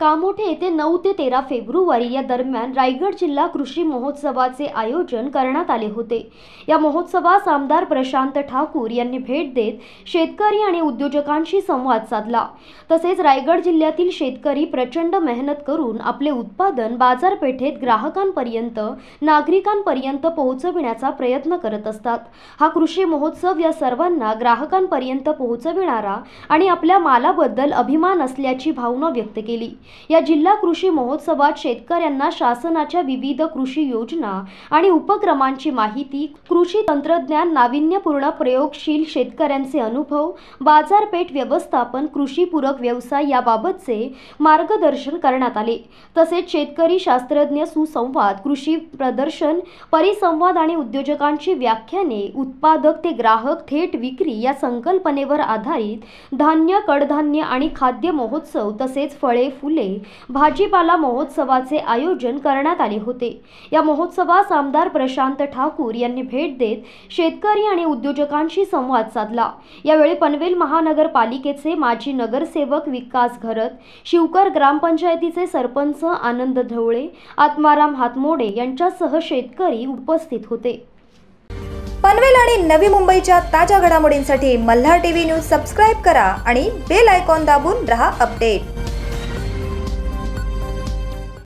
कामोठे येथे नऊ ते तेरा फेब्रुवारी या दरम्यान रायगड जिल्हा कृषी महोत्सवाचे आयोजन करण्यात आले होते. या महोत्सवास आमदार प्रशांत ठाकूर यांनी भेट देत शेतकरी आणि उद्योजकांशी संवाद साधला. तसेच रायगड जिल्ह्यातील शेतकरी प्रचंड मेहनत करून आपले उत्पादन बाजारपेठेत ग्राहकांपर्यंत नागरिकांपर्यंत पोहोचविण्याचा प्रयत्न करत असतात. हा कृषी महोत्सव या सर्वांना ग्राहकांपर्यंत पोहोचविणारा आणि आपल्या मालाबद्दल अभिमान असल्याची भावना व्यक्त केली. या जिल्हा कृषी महोत्सवात शेतकऱ्यांना शासनाच्या विविध कृषी योजना आणि उपक्रमांची माहिती कृषी तंत्रज्ञान नाविन्यपूर्ण प्रयोगशील शेतकऱ्यांचे अनुभव बाजारपेठ व्यवस्थापन कृषीपूरक व्यवसाय याबाबतचे मार्गदर्शन करण्यात आले. तसेच शेतकरी शास्त्रज्ञ सुसंवाद कृषी प्रदर्शन परिसंवाद आणि उद्योजकांची व्याख्याने उत्पादक ते ग्राहक थेट विक्री या संकल्पनेवर आधारित धान्य कडधान्य आणि खाद्य महोत्सव तसेच फळे फुले भाजीपाला महोत्सवाचे आयोजन करण्यात आले होते. या महोत्सवास आमदार प्रशांत ठाकूर यांनी भेट देत शेतकरी आणि उद्योजकांशी संवाद साधला. यावेळी पनवेल महानगरपालिकेचे माजी नगरसेवक विकास घरत शिवकर ग्रामपंचायतीचे सरपंच आनंद ढवळे आत्माराम हातमोडे यांच्यासह शेतकरी उपस्थित होते. पनवेल आणि नवी मुंबईच्या ताज्या घडामोडींसाठी मल्हार टीव्ही न्यूज सबस्क्राईब करा आणि बेल आयकॉन दाबून रहा अपडेट.